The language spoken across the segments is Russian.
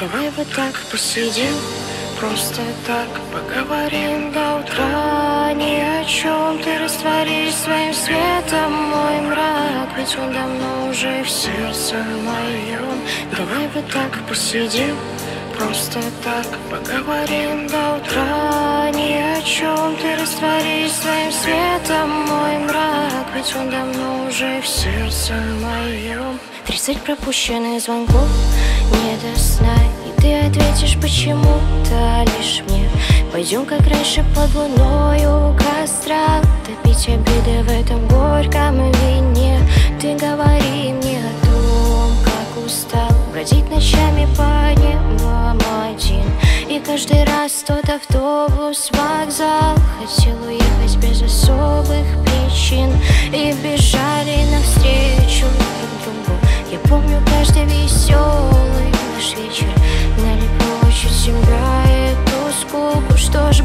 Давай вот так посидим, просто так поговорим до утра. Ни о чем ты растворишь своим светом мой мрак Ведь он давно уже в сердце моем Давай вот так посидим, просто так поговорим до утра. Ни о чем ты растворишь своим светом мой мрак Ведь он давно уже в сердце моем Тридцать пропущенных звонков не почему-то лишь мне. Пойдем, как раньше, под луной у костра. Топить обиды в этом горьком вине. Ты говори мне о том, как устал Бродить ночами по небам один. И каждый раз тот автобус, вокзал. Хотел уехать без особых причин. И бежали навстречу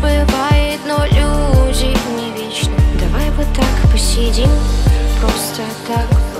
бывает, но люди не вечны. Давай вот так посидим, просто так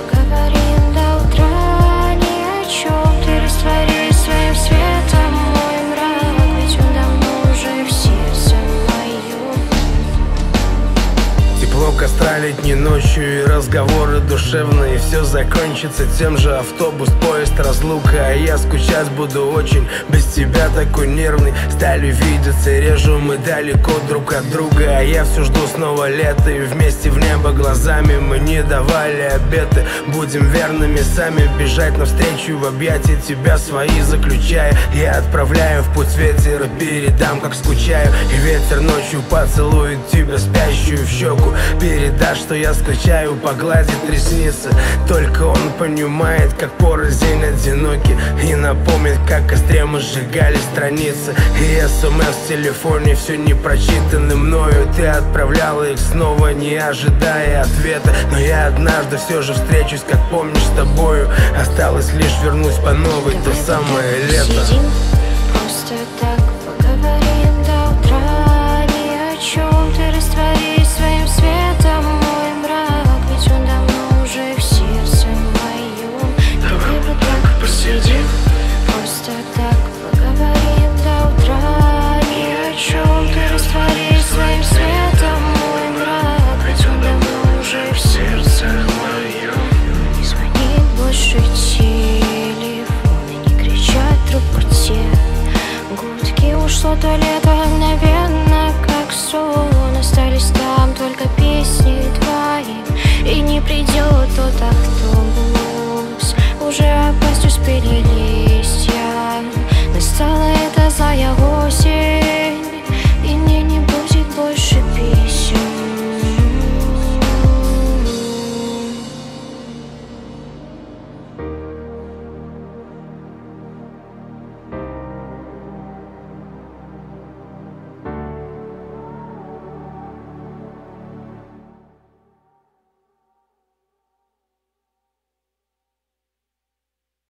летней ночью и разговоры душевные Все закончится тем же. Автобус, поезд, разлука А я скучать буду очень, без тебя такой нервный Стали видеться, режу мы далеко друг от друга. А я все жду снова лета и вместе в небо глазами Мы не давали обеты, будем верными сами Бежать навстречу в объятия тебя свои заключая Я отправляю в путь ветер и передам, как скучаю. И ветер ночью поцелует тебя спящую в щеку Передашь, что я скучаю, погладит ресницы. Только он понимает, как порознь одиноки. И напомнит, как костре мы сжигали страницы. И смс в телефоне все не прочитаны мною. Ты отправляла их снова, не ожидая ответа. Но я однажды все же встречусь, как помнишь, с тобою. Осталось лишь вернусь по новой, то самое лето Ушло то лето мгновенно, как сон. Остались там только песни твои. И не придет тот автобус Уже опасть успели